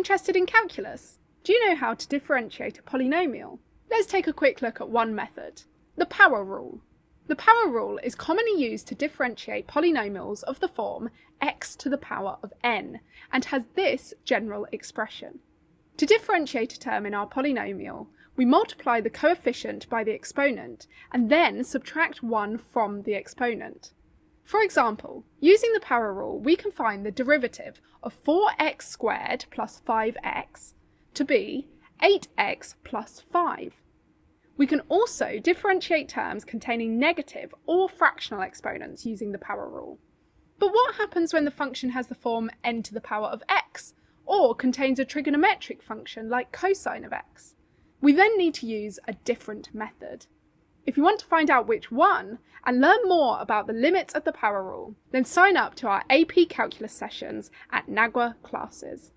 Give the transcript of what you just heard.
Interested in calculus? Do you know how to differentiate a polynomial? Let's take a quick look at one method, the power rule. The power rule is commonly used to differentiate polynomials of the form x to the power of n and has this general expression. To differentiate a term in our polynomial, we multiply the coefficient by the exponent and then subtract 1 from the exponent. For example, using the power rule, we can find the derivative of 4x squared plus 5x to be 8x plus 5. We can also differentiate terms containing negative or fractional exponents using the power rule. But what happens when the function has the form n to the power of x, or contains a trigonometric function like cosine of x? We then need to use a different method. If you want to find out which one and learn more about the limits of the power rule, then sign up to our AP Calculus sessions at NAGWA classes.